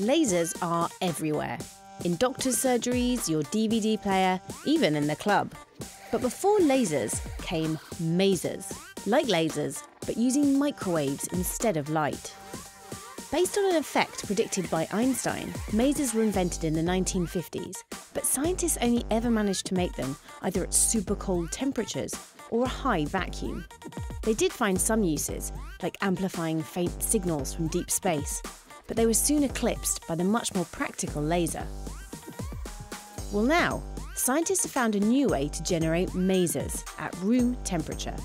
Lasers are everywhere in doctor's surgeries, your DVD player, even in the club. But before lasers came masers, like lasers, but using microwaves instead of light. Based on an effect predicted by Einstein, masers were invented in the 1950s, but scientists only ever managed to make them either at super cold temperatures or a high vacuum. They did find some uses, like amplifying faint signals from deep space, but they were soon eclipsed by the much more practical laser. Well, now, scientists have found a new way to generate masers at room temperature,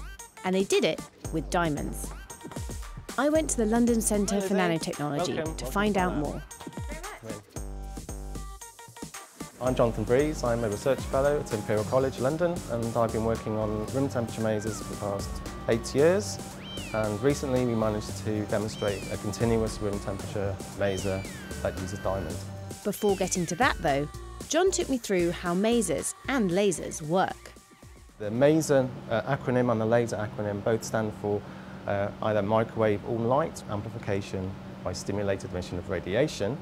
and they did it with diamonds. I went to the London Centre for Nanotechnology Welcome. to find to out that. more. I'm Jonathan Breeze. I'm a research fellow at Imperial College London and I've been working on room temperature masers for the past eight years. And recently we managed to demonstrate a continuous room temperature maser that uses diamond. Before getting to that, though, John took me through how masers and lasers work. The maser uh, acronym and the laser acronym both stand for uh, either microwave or light amplification by stimulated emission of radiation.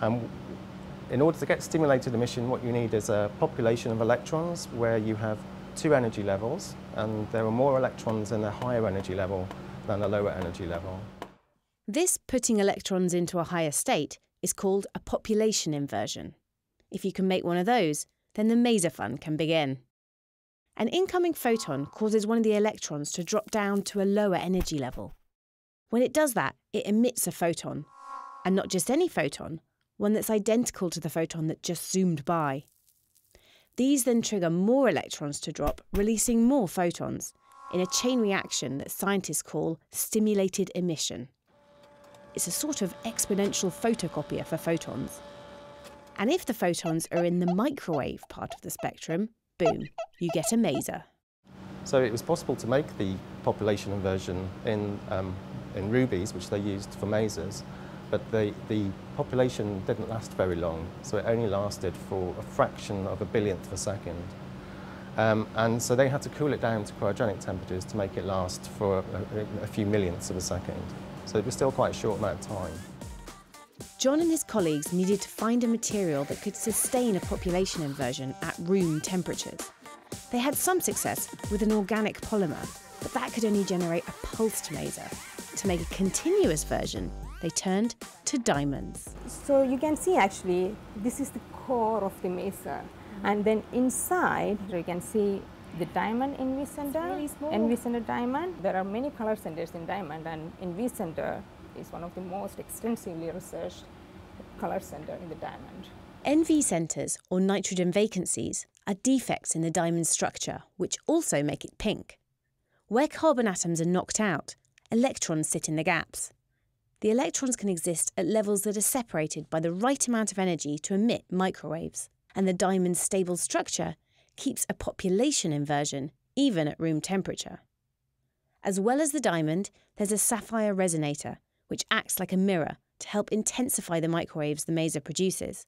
And in order to get stimulated emission, what you need is a population of electrons where you have two energy levels, and there are more electrons in the higher energy level than the lower energy level. This putting electrons into a higher state is called a population inversion. If you can make one of those, then the maser fun can begin. An incoming photon causes one of the electrons to drop down to a lower energy level. When it does that, it emits a photon. And not just any photon, one that's identical to the photon that just zoomed by. These then trigger more electrons to drop, releasing more photons in a chain reaction that scientists call stimulated emission. It's a sort of exponential photocopier for photons. And if the photons are in the microwave part of the spectrum, boom, you get a maser. So it was possible to make the population inversion in, um, in rubies, which they used for masers, but the, the population didn't last very long, so it only lasted for a fraction of a billionth of a second. Um, and so they had to cool it down to cryogenic temperatures to make it last for a, a, few millionths of a second. So it was still quite a short amount of time. John and his colleagues needed to find a material that could sustain a population inversion at room temperatures. They had some success with an organic polymer, but that could only generate a pulsed laser. To make a continuous version, they turned to diamonds. So you can see actually this is the core of the maser and then inside you can see the diamond NV center, really small. NV center diamond. There are many color centers in diamond and NV center is one of the most extensively researched color center in the diamond. NV centres, or nitrogen vacancies, are defects in the diamond structure which also make it pink. Where carbon atoms are knocked out, electrons sit in the gaps. The electrons can exist at levels that are separated by the right amount of energy to emit microwaves, and the diamond's stable structure keeps a population inversion even at room temperature. As well as the diamond, there's a sapphire resonator, which acts like a mirror to help intensify the microwaves the maser produces.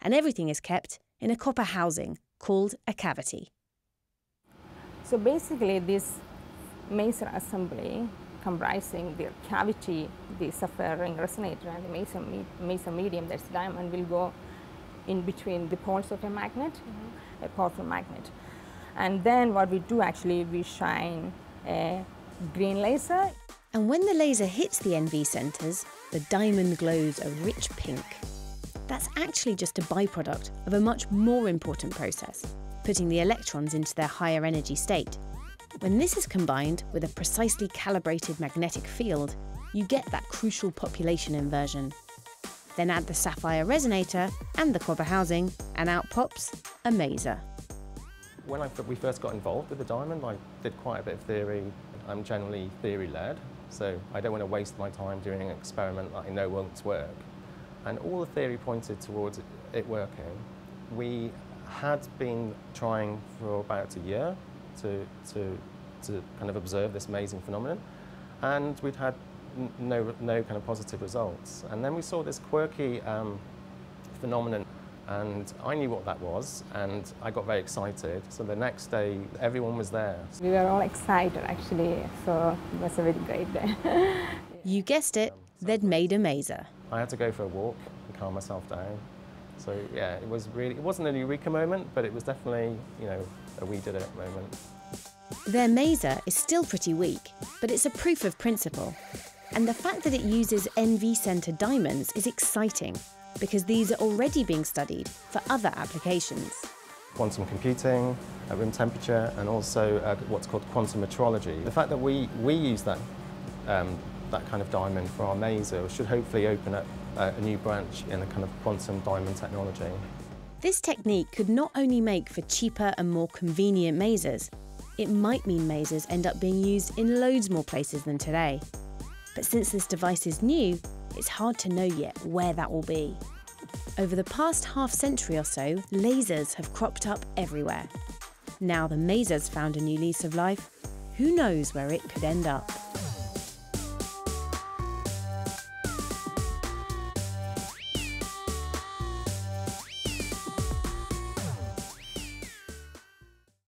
And everything is kept in a copper housing called a cavity. So basically this maser assembly comprising the cavity, the sapphire ring resonator and the maser, me- maser medium that's diamond will go in between the poles of a magnet, mm-hmm. a powerful magnet. And then what we do actually, we shine a green laser. And when the laser hits the NV centres, the diamond glows a rich pink. That's actually just a byproduct of a much more important process, putting the electrons into their higher energy state. When this is combined with a precisely calibrated magnetic field, you get that crucial population inversion. Then add the sapphire resonator and the copper housing, and out pops a maser. When I, we first got involved with the diamond, I did quite a bit of theory. I'm generally theory-led, so I don't want to waste my time doing an experiment that I know won't work. And all the theory pointed towards it, working. We had been trying for about a year to, to, to kind of observe this amazing phenomenon, and we'd had no, no kind of positive results. And then we saw this quirky um, phenomenon and I knew what that was and I got very excited. So the next day everyone was there. We were all excited actually, so it was a really great day. You guessed it, they'd made a maser. I had to go for a walk and calm myself down. So yeah, it was really, it wasn't a eureka moment, but it was definitely, you know, a we did it moment. Their maser is still pretty weak, but it's a proof of principle. And the fact that it uses NV centre diamonds is exciting because these are already being studied for other applications. Quantum computing, at room temperature, and also uh, what's called quantum metrology. The fact that we, we use that, um, that kind of diamond for our maser should hopefully open up uh, a new branch in the kind of quantum diamond technology. This technique could not only make for cheaper and more convenient masers, it might mean masers end up being used in loads more places than today. But since this device is new, it's hard to know yet where that will be. Over the past half century or so, lasers have cropped up everywhere. Now the maser's found a new lease of life, who knows where it could end up?